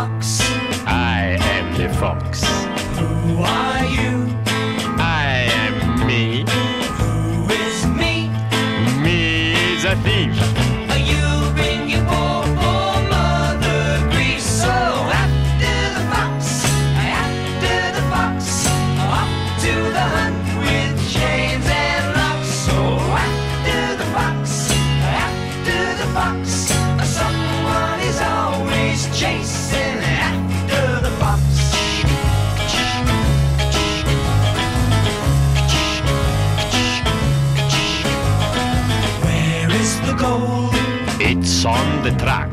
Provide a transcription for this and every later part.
fox. I am the fox. Who are you? I am me. Who is me? Me is a thief. Gold? It's on the track.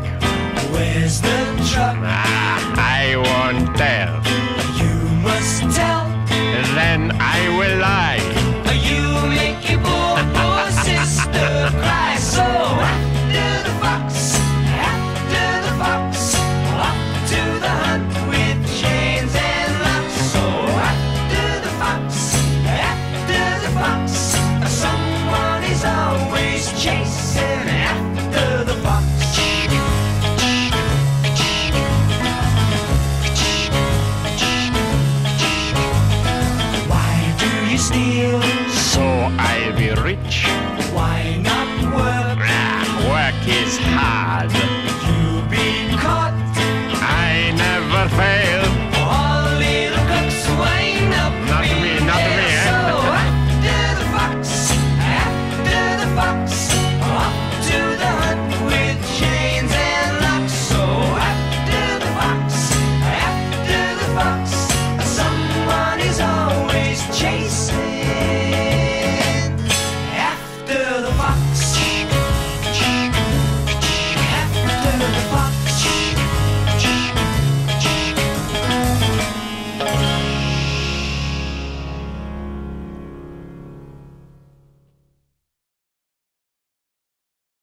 Where's the truck? Ah, I won't tell. You must tell. Then I will lie. You make your poor, poor sister cry. So after the fox, after the fox, off to the hunt with chains and locks. So after the fox, after the fox, someone is always chasing you steal? So I'll be rich. Why not work? Ah, work is hard.